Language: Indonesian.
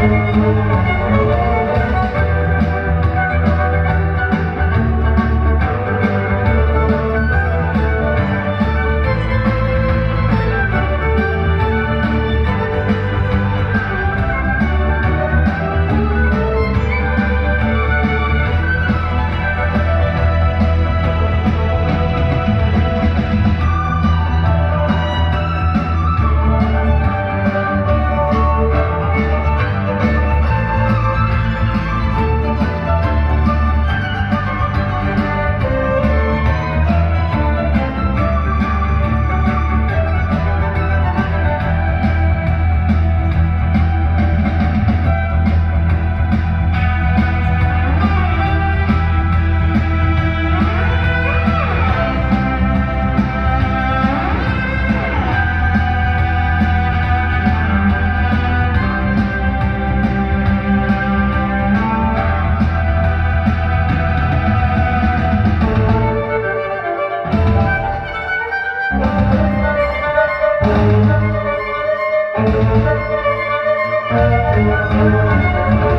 Música Thank you.